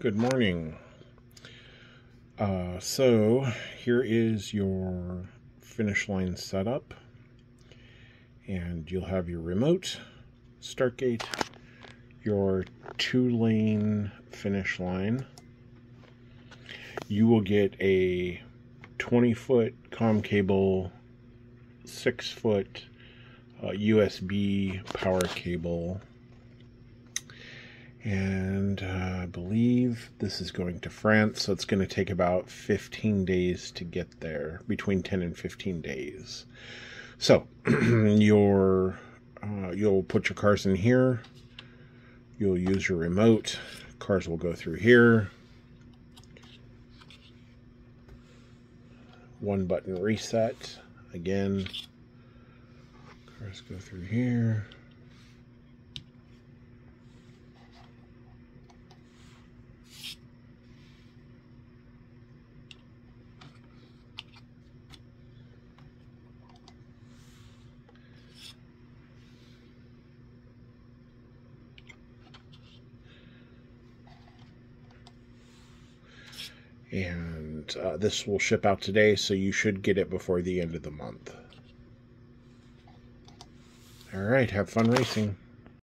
Good morning. Uh, so here is your finish line setup and you'll have your remote, start gate, your two lane finish line. You will get a 20 foot COM cable, 6 foot uh, USB power cable and uh, I believe this is going to France, so it's going to take about 15 days to get there, between 10 and 15 days. So, your uh, you'll put your cars in here. You'll use your remote. Cars will go through here. One button reset. Again, cars go through here. And uh, this will ship out today so you should get it before the end of the month. All right have fun racing